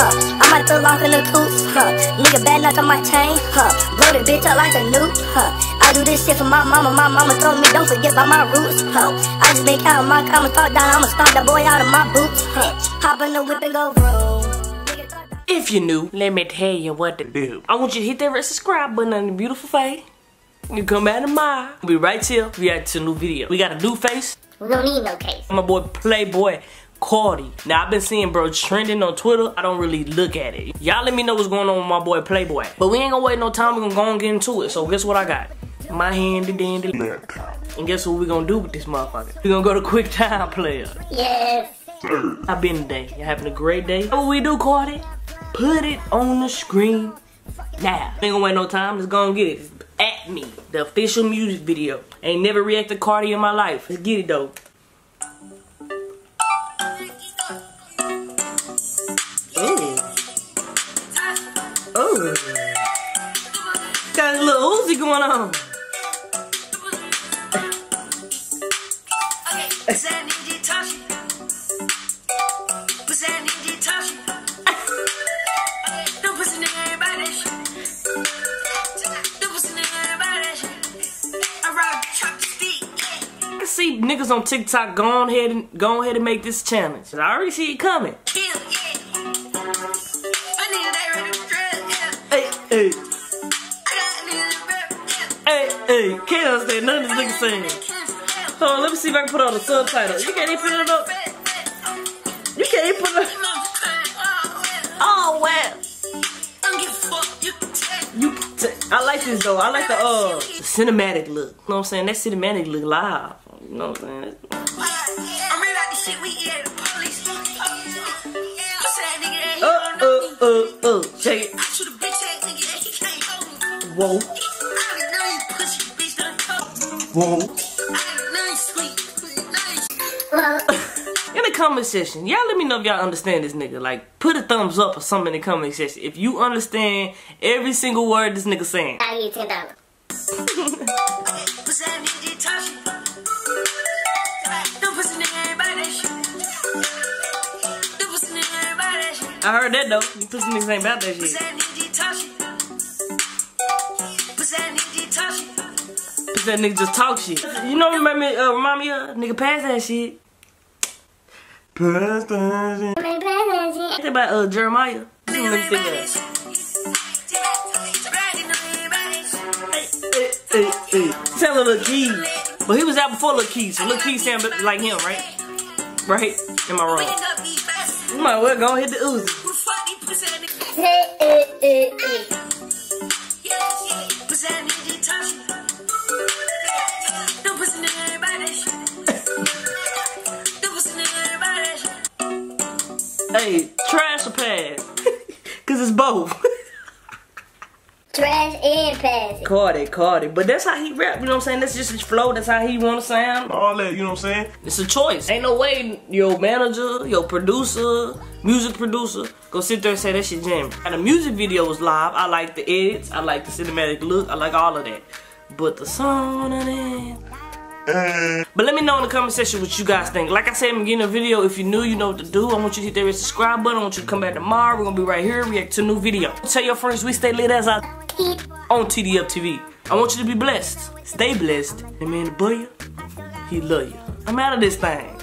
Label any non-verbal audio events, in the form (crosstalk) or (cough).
huh? I might throw off in the coops, huh? Nigga bad luck on my chain, huh? Blow the bitch up like a nuke, huh? I do this shit for my mama, my mama told me don't forget about my roots, huh? I just been counting my commas, thought down, I'ma stomp that boy out of my boots, huh? Hop in the whip and go roll. If you're new, let me tell you what to do. I want you to hit that red subscribe button on the beautiful face. You come back tomorrow. We'll be right here, react to a new video. We got a new face. We don't need no case. My boy Playboy Carti. Now I've been seeing bro trending on Twitter. I don't really look at it. Y'all let me know what's going on with my boy Playboy. But we ain't gonna wait no time. We gonna go and get into it. So guess what I got? My handy dandy And guess what we gonna do with this motherfucker? We gonna go to Quick Time Player. Yes. I've been today. Y'all having a great day? What we do, Carti? Put it on the screen now. Ain't gonna wait no time. Let's go and get it. At me, the official music video. Ain't never reacted Carti in my life. Let's get it though. Got a little Uzi going on. I see niggas on TikTok go ahead and go ahead and make this challenge. I already see it coming. Hey, hey. Can't understand none of this nigga saying. Hold on, let me see if I can put on the subtitle. You can't even put it up. You can't even put it up. Oh, wow. You, I like this though. I like the uh cinematic look. You know what I'm saying? That cinematic look live. You know what I'm saying? Uh, uh, uh, uh. Shake it. Whoa, whoa. (laughs) In the comment section, y'all let me know if y'all understand this nigga. Like, put a thumbs up or something in the comment section if you understand every single word this nigga saying. I need ten dollars. (laughs) I heard that though. You pussy niggas ain't about that shit. Cause that nigga just talk shit. You know, remember, uh, remind me of nigga pass that shit. Pass that shit. Think about uh Jeremiah. This is what nigga think. Hey, hey. Tell her Lil Keys. But he was out before Lil Keys, so Lil Keys sound like him, right? Right? Am I wrong? You might well go hit the Uzi. Hey, trash or pass? (laughs) Cause it's both. (laughs) Trash and pass it. Carti, Carti. But that's how he rap, you know what I'm saying? That's just his flow, that's how he wanna sound. All that, you know what I'm saying? It's a choice. Ain't no way your manager, your producer, music producer, go sit there and say that shit jam. And the music video was live. I like the edits, I like the cinematic look, I like all of that. But the song on it. But let me know in the comment section what you guys think. Like I said in the beginning of the video, if you're new, you know what to do. I want you to hit that red subscribe button. I want you to come back tomorrow. We're gonna be right here, react to a new video. Tell your friends we stay lit as I on TDF TV. I want you to be blessed. Stay blessed. And man, the boy, he love you. I'm out of this thing.